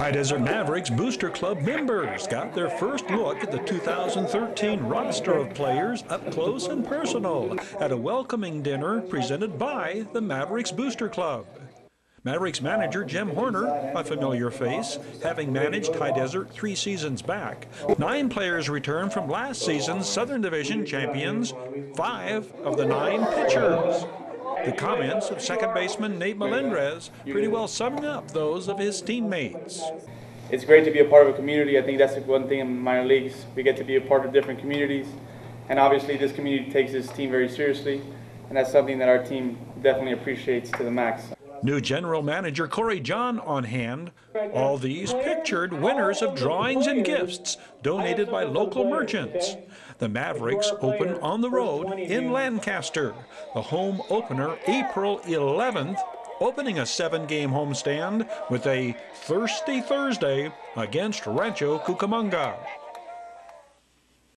High Desert Mavericks Booster Club members got their first look at the 2013 roster of players up close and personal at a welcoming dinner presented by the Mavericks Booster Club. Mavericks manager Jim Horner, a familiar face, having managed High Desert three seasons back. Nine players returned from last season's Southern Division champions, five of the nine pitchers. The comments of second baseman Nate Melendres pretty well summing up those of his teammates. It's great to be a part of a community. I think that's the one thing in minor leagues. We get to be a part of different communities. And obviously, this community takes this team very seriously. And that's something that our team definitely appreciates to the max. New general manager Corey John on hand. All these pictured winners of drawings and gifts donated by local merchants. The Mavericks open on the road in Lancaster. The home opener April 11th, opening a seven game homestand with a thirsty Thursday against Rancho Cucamonga.